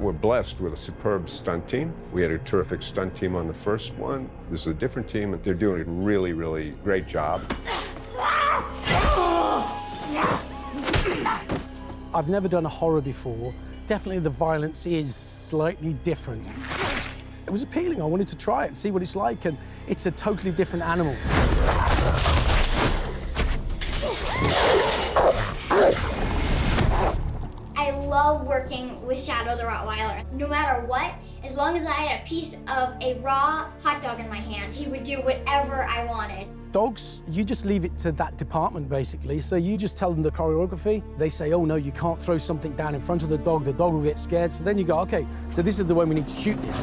We're blessed with a superb stunt team. We had a terrific stunt team on the first one. This is a different team, and they're doing a really, really great job. I've never done a horror before. Definitely the violence is slightly different. It was appealing. I wanted to try it and see what it's like, and it's a totally different animal love working with Shadow the Rottweiler. No matter what, as long as I had a piece of a raw hot dog in my hand, he would do whatever I wanted. Dogs, you just leave it to that department, basically. So you just tell them the choreography. They say, oh, no, you can't throw something down in front of the dog. The dog will get scared. So then you go, OK, so this is the way we need to shoot this.